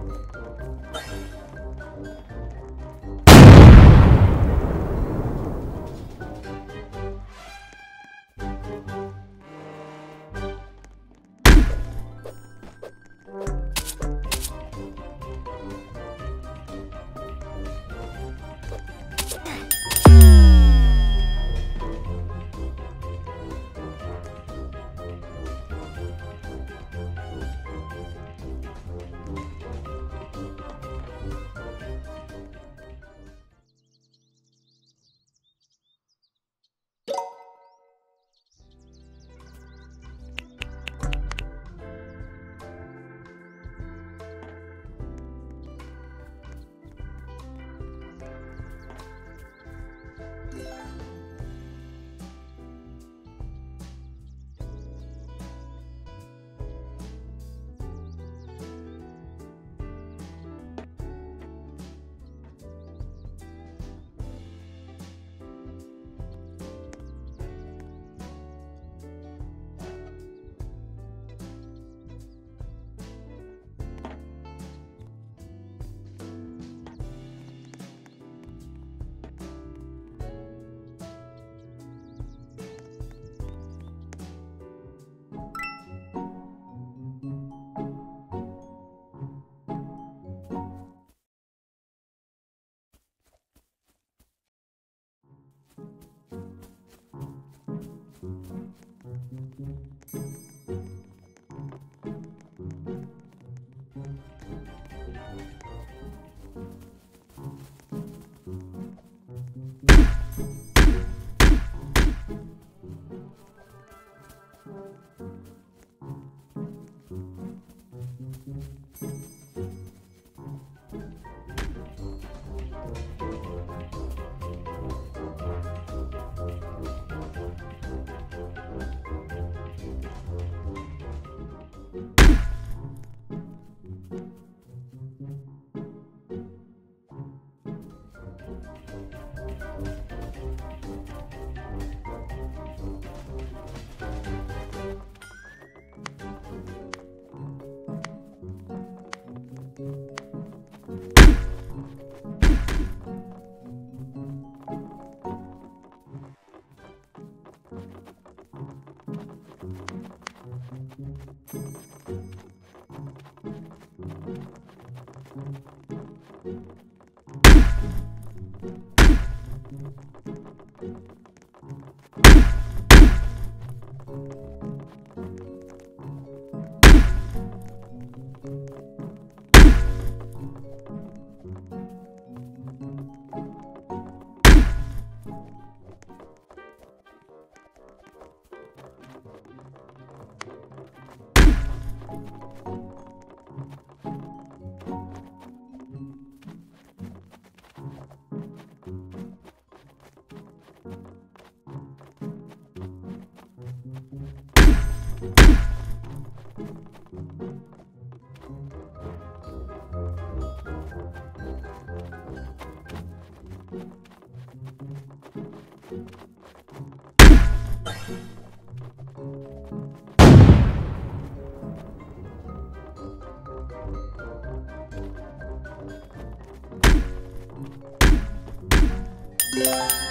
Thank you. Thank Música